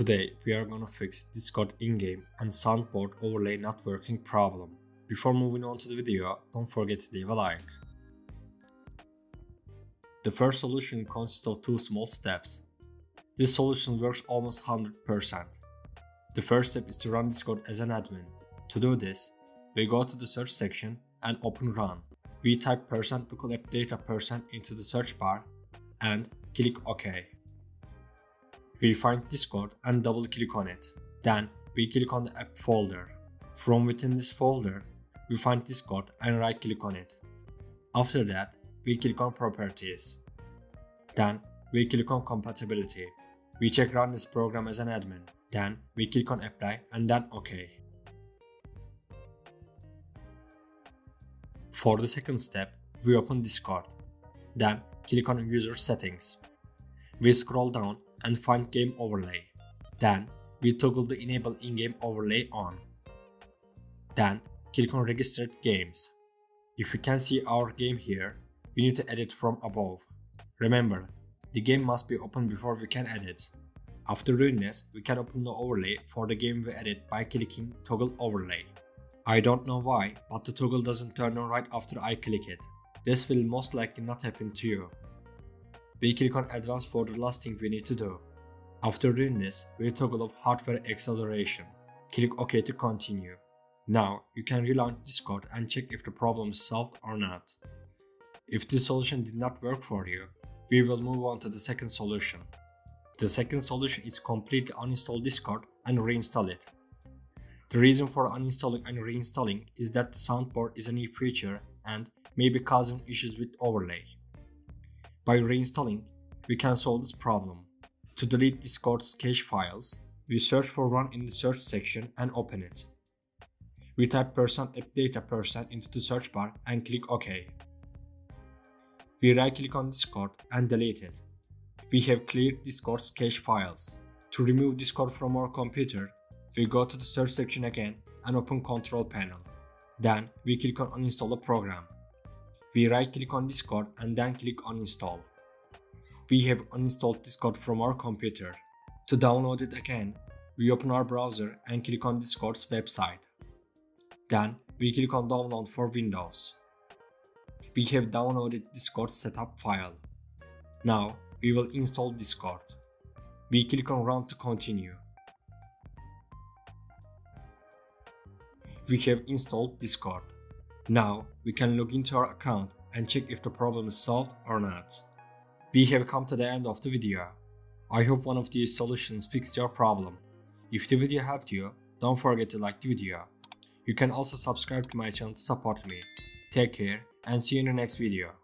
Today we are gonna fix Discord in-game and soundboard overlay not working problem. Before moving on to the video, don't forget to leave a like. The first solution consists of two small steps. This solution works almost 100%. The first step is to run Discord as an admin. To do this, we go to the search section and open run. We type percent local app data percent into the search bar and click OK. We find Discord and double click on it. Then we click on the app folder. From within this folder, we find Discord and right click on it. After that, we click on properties. Then we click on compatibility. We check run this program as an admin. Then we click on apply and then OK. For the second step, we open Discord. Then click on user settings. We scroll down and find game overlay. Then we toggle the enable in-game overlay on. Then click on registered games. If we can see our game here, we need to edit from above. Remember, the game must be open before we can edit. After doing this, we can open the overlay for the game we edit by clicking toggle overlay. I don't know why, but the toggle doesn't turn on right after I click it. This will most likely not happen to you. We click on advanced for the last thing we need to do. After doing this, we toggle off hardware acceleration. Click OK to continue. Now, you can relaunch Discord and check if the problem is solved or not. If this solution did not work for you, we will move on to the second solution. The second solution is completely uninstall Discord and reinstall it. The reason for uninstalling and reinstalling is that the soundboard is a new feature and may be causing issues with overlay. By reinstalling, we can solve this problem. To delete Discord's cache files, we search for run in the search section and open it. We type %appdata percent into the search bar and click OK. We right click on Discord and delete it. We have cleared Discord's cache files. To remove Discord from our computer, we go to the search section again and open control panel. Then we click on uninstall the program. We right click on Discord and then click uninstall. We have uninstalled Discord from our computer. To download it again, we open our browser and click on Discord's website. Then we click on download for Windows. We have downloaded Discord setup file. Now we will install Discord. We click on run to continue. We have installed Discord. Now we can log into our account and check if the problem is solved or not. We have come to the end of the video. I hope one of these solutions fixed your problem. If the video helped you, don't forget to like the video. You can also subscribe to my channel to support me. Take care and see you in the next video.